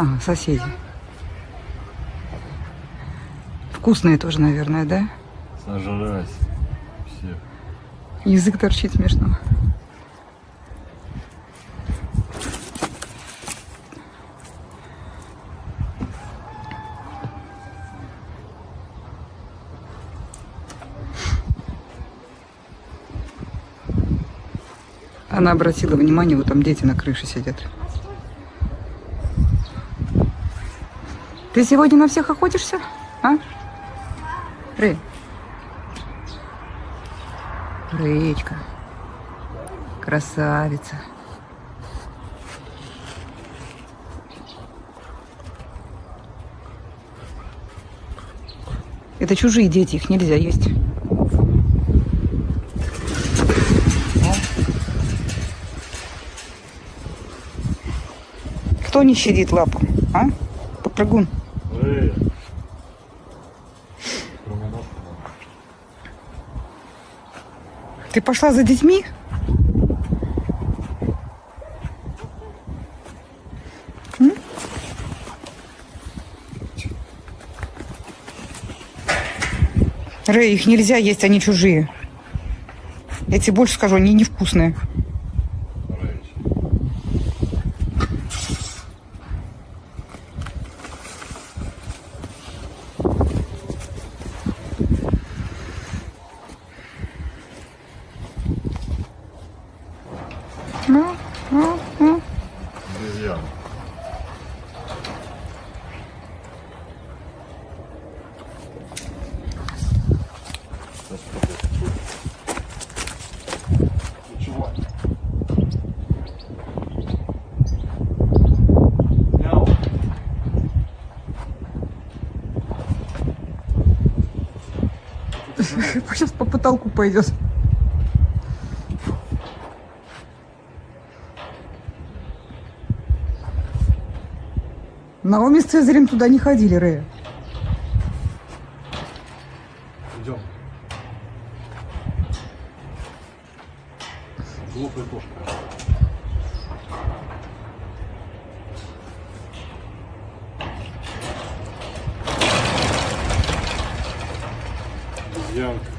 А, соседи. Вкусные тоже, наверное, да? Сожрать всех. Язык торчит смешно. Она обратила внимание, вот там дети на крыше сидят. Ты сегодня на всех охотишься? А? Рэй. Речка. Красавица. Это чужие дети, их нельзя есть. Кто не щадит лапу, а? Попрыгун. Ты пошла за детьми? М? Рэй, их нельзя есть, они чужие. Я тебе больше скажу, они невкусные. Обезьяна. Сейчас по потолку пойдет. Наоми с Цезарем туда не ходили, Рэя. Идем. Глупая кошка. Обезьянка.